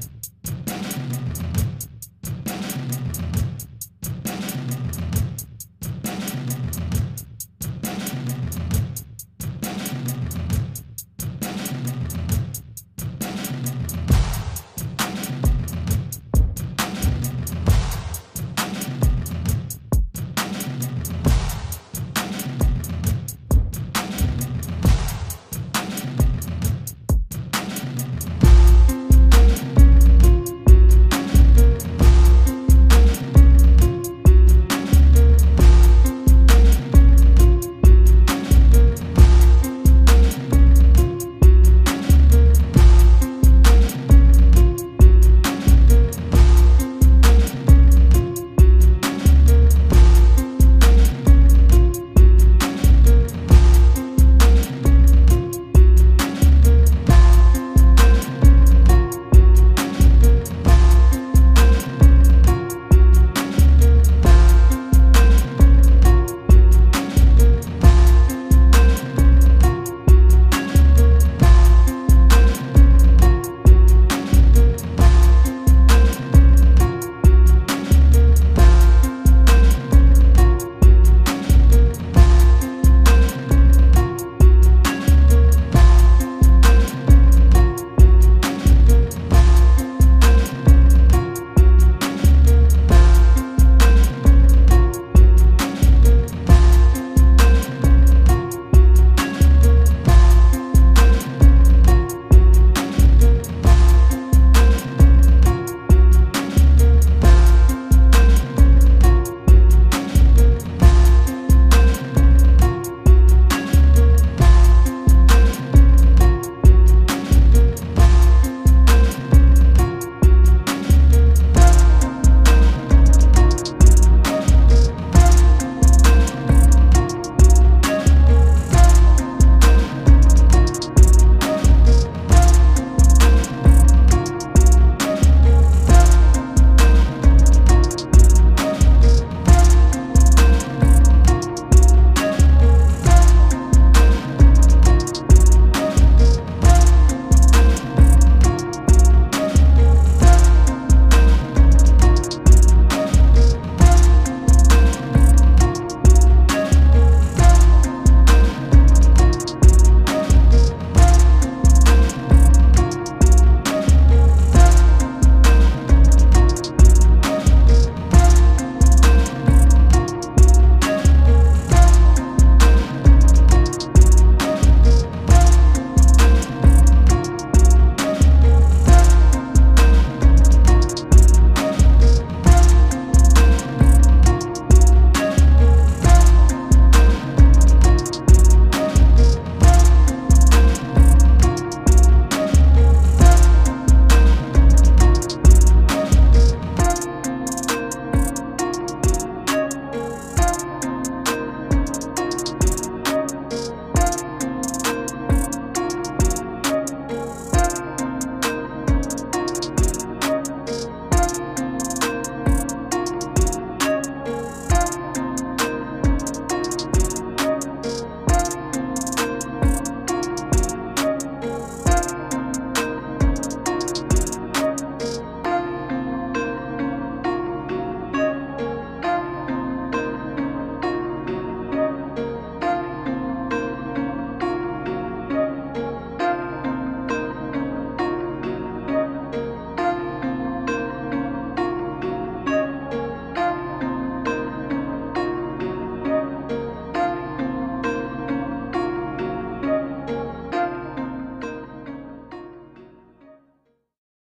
you